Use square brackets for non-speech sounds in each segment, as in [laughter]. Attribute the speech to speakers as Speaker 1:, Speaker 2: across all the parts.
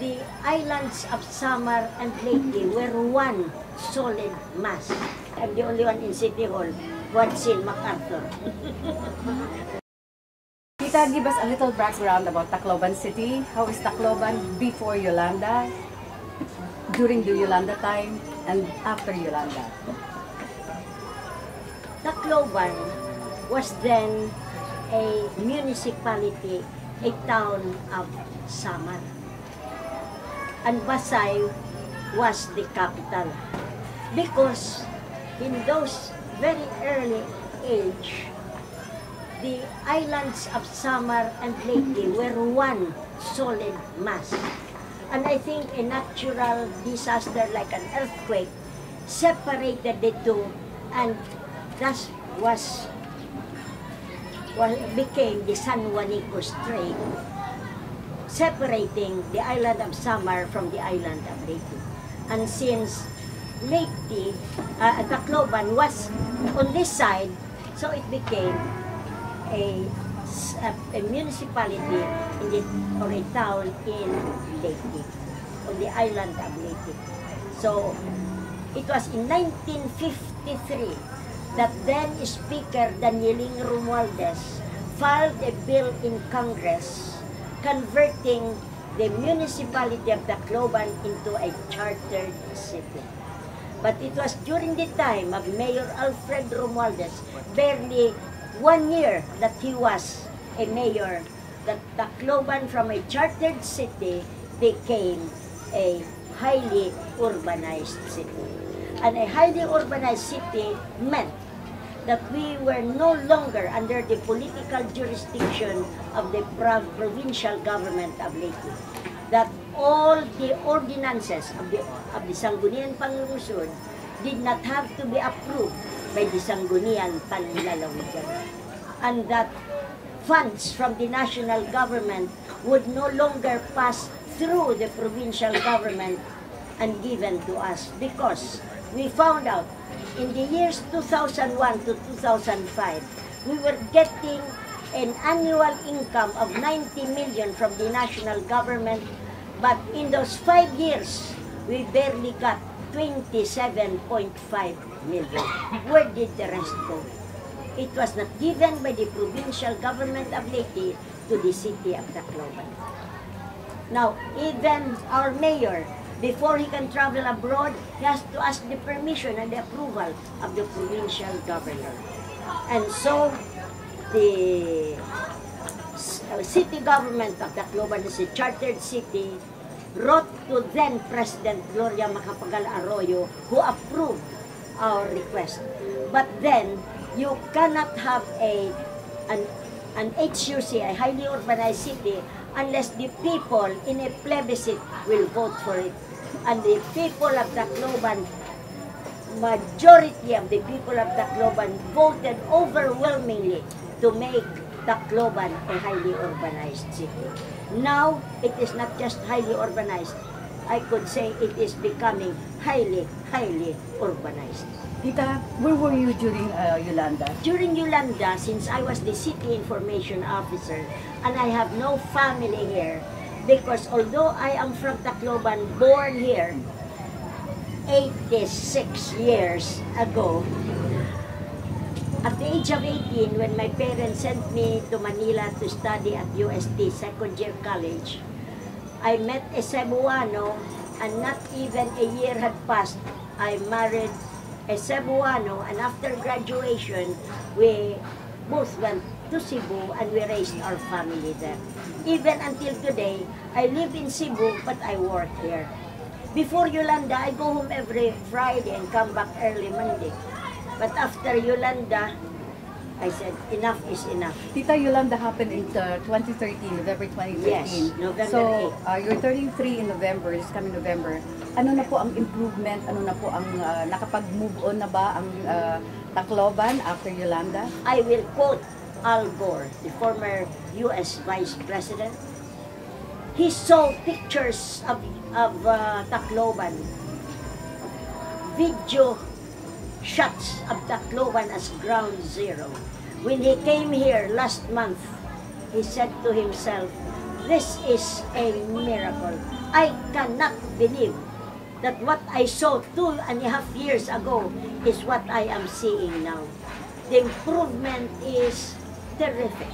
Speaker 1: the islands of Samar and Leyte were one solid mass. I'm the only one in City Hall who had seen MacArthur.
Speaker 2: Tita, give us a little background about Tacloban City. How is Tacloban before Yolanda, during the Yolanda time, and after Yolanda?
Speaker 1: Tacloban was then a municipality, a town of Samar. And Basay was the capital. Because in those very early age, the islands of Samar and Leyte were one solid mass. And I think a natural disaster like an earthquake separated the two and thus was well, became the San Juanico Strait, separating the island of Samar from the island of Leyte. And since Leyte, uh, Tacloban was on this side, so it became a, a, a municipality in the, or a town in Leyte, on the island of Leyte. So it was in 1953 that then Speaker Danieling Romualdez filed a bill in Congress converting the municipality of Tacloban into a chartered city. But it was during the time of Mayor Alfred Romualdez, barely one year that he was a mayor, that Tacloban from a chartered city became a highly urbanized city. And a highly urbanized city meant that we were no longer under the political jurisdiction of the prov- provincial government of Leyte. That all the ordinances of the, of the Sangguniang Panlungsod did not have to be approved by the Sangguniang Panlalawigan. And that funds from the national government would no longer pass through the provincial government and given to us because we found out in the years 2001 to 2005 we were getting an annual income of 90 million from the national government but in those five years we barely got 27.5 million where did the rest go it was not given by the provincial government of Leyte to the city of Tacloban. Now, even our mayor, before he can travel abroad, he has to ask the permission and the approval of the provincial governor. And so, the uh, city government of Tacloban is a chartered city, wrote to then President Gloria Macapagal Arroyo, who approved our request. But then, you cannot have a an, an HUC, a highly urbanized city, unless the people in a plebiscite will vote for it. And the people of Tacloban, majority of the people of Tacloban voted overwhelmingly to make Tacloban a highly urbanized city. Now, it is not just highly urbanized. I could say it is becoming highly, highly urbanized.
Speaker 2: Tita, where were you during uh, Yolanda?
Speaker 1: During Yolanda, since I was the city information officer and I have no family here, because although I am from Tacloban, born here 86 years ago, at the age of 18, when my parents sent me to Manila to study at UST, second year college, I met a Cebuano and not even a year had passed, I married a Cebuano and after graduation, we both went to Cebu and we raised our family there. Even until today, I live in Cebu but I work here. Before Yolanda, I go home every Friday and come back early Monday. But after Yolanda, I said, enough is enough.
Speaker 2: Tita, Yolanda happened in uh, 2013, November 2013.
Speaker 1: Yes, November
Speaker 2: So, uh, you're 33 in November, this coming November. Ano na po ang improvement? Ano na po ang uh, nakapag-move on na ba ang uh, Tacloban after Yolanda?
Speaker 1: I will quote Al Gore, the former U.S. Vice President. He saw pictures of, of uh, Tacloban, video shots of Tacloban as ground zero. When he came here last month, he said to himself, this is a miracle. I cannot believe that what I saw two and a half years ago is what I am seeing now. The improvement is terrific.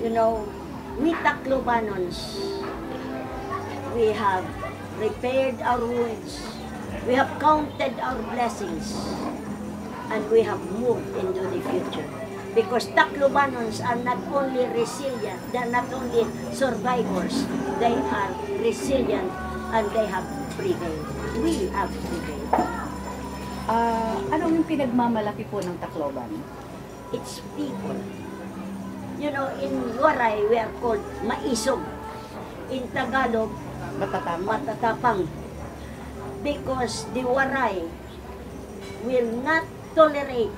Speaker 1: You know, we Taclobanons, we have repaired our wounds, we have counted our blessings, and we have moved into the future. Because Taclobanons are not only resilient, they are not only survivors, they are resilient and they have prevailed. We have prevailed.
Speaker 2: Ah, ano yung pinagmamalaki po ng Tacloban?
Speaker 1: It's people. You know, in Waray, we are called maisog. In Tagalog,
Speaker 2: Matatama.
Speaker 1: matatapang. Because the Waray will not tolerate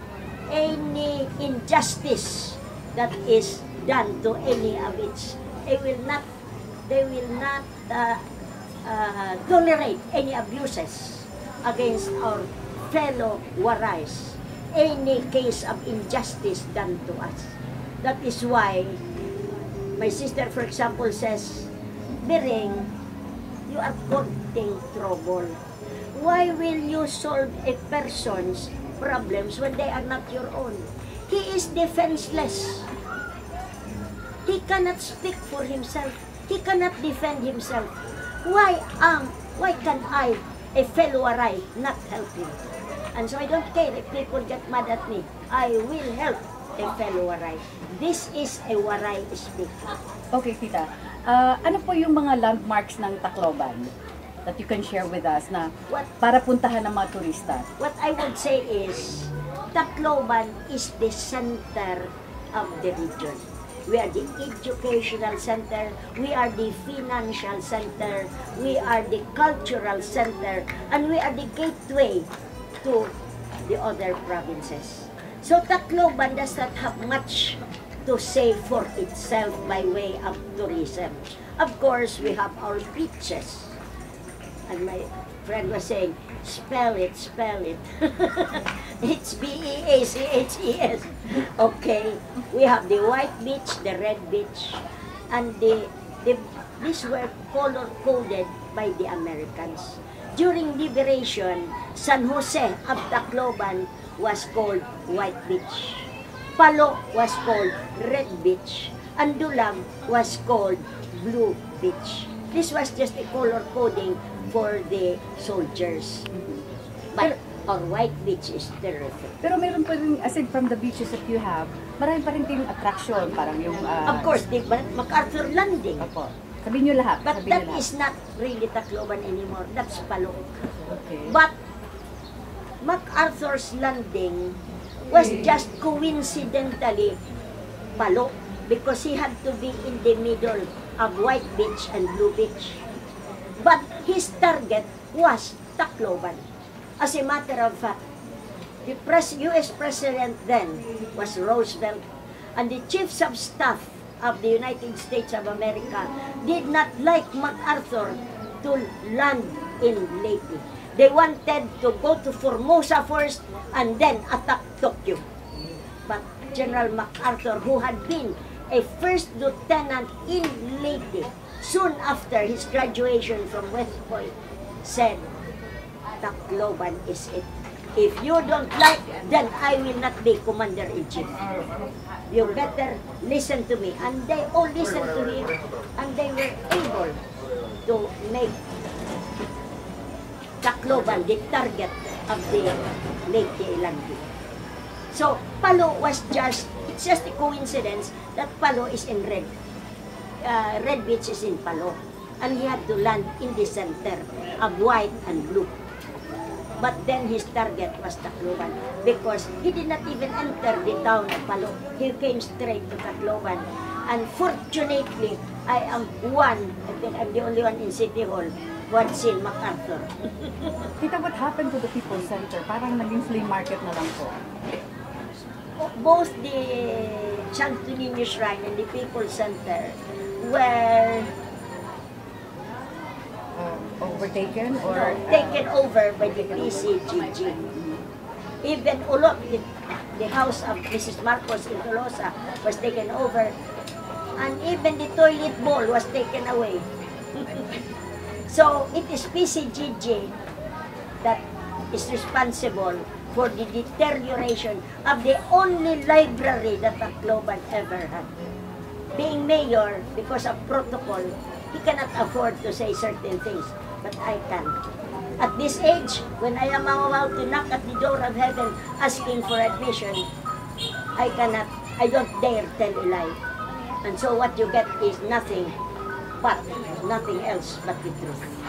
Speaker 1: any injustice that is done to any of its. They will not, they will not uh, uh, tolerate any abuses against our fellow Warays. Any case of injustice done to us. That is why my sister, for example, says, Bering, you are courting trouble. Why will you solve a person's problems when they are not your own? He is defenseless. He cannot speak for himself. He cannot defend himself. Why am, why can I, a fellow Aray, not help him? And so I don't care if people get mad at me. I will help a fellow Waray. This is a Waray speak.
Speaker 2: Okay, tita. Ah, ano po yung mga landmarks ng Tacloban that you can share with us na
Speaker 1: What
Speaker 2: para puntahan ng mga turista?
Speaker 1: What I would say is, Tacloban is the center of the region. We are the educational center, we are the financial center, we are the cultural center, and we are the gateway to the other provinces. So Tacloban does not have much to say for itself by way of tourism. Of course, we have our beaches. And my friend was saying, spell it, spell it. [laughs] it's B-E-A-C-H-E-S. Okay. We have the white beach, the red beach, and the, the these were color-coded by the Americans. During liberation, San Jose of Tacloban was called White Beach. Palo was called Red Beach. And Dulag was called Blue Beach. This was just a color coding for the soldiers. But our White Beach is terrific.
Speaker 2: Pero meron pa rin, aside from the beaches that you have, marami pa rin kayong attraction, parang yung... ah,
Speaker 1: Of course, the MacArthur Landing.
Speaker 2: Opo. Sabihin nyo lahat.
Speaker 1: But
Speaker 2: sabihin
Speaker 1: that
Speaker 2: lahat.
Speaker 1: is not really Tacloban anymore. That's Palo.
Speaker 2: Okay.
Speaker 1: But MacArthur's Landing was just coincidentally Palo because he had to be in the middle of White Beach and Blue Beach. But his target was Tacloban. As a matter of fact, the pres- U.S. President then was Roosevelt, and the chiefs of staff of the United States of America did not like MacArthur to land in Leyte. They wanted to go to Formosa first and then attack Tokyo. But General MacArthur, who had been a first lieutenant in Leyte soon after his graduation from West Point, said, Tacloban is it. If you don't like, then I will not be commander-in-chief. You better listen to me. And they all listened to him, and they were able to make Tacloban the target of the Leyte landing. So, Palo was just, it's just a coincidence that Palo is in red. Uh, red Beach is in Palo. And he had to land in the center of white and blue. But then his target was Tacloban because he did not even enter the town of Palo. He came straight to Tacloban. And fortunately, I am one, I think I'm the only one in City Hall who had seen MacArthur. [laughs]
Speaker 2: Tita, what happened to the People's Center? Parang naging flea market na lang po.
Speaker 1: both the Santo Niño Shrine and the People's Center were
Speaker 2: Um, overtaken or...
Speaker 1: uh, taken over by the PCGG. Even Ulok, the, the house of Mrs. Marcos in Tolosa was taken over. And even the toilet bowl was taken away. [laughs] so it is PCGG that is responsible for the deterioration of the only library that Tacloban ever had. Being mayor, because of protocol, he cannot afford to say certain things, but I can. At this age, when I am about to knock at the door of heaven asking for admission, I cannot, I don't dare tell a lie. And so what you get is nothing but, nothing else but the truth.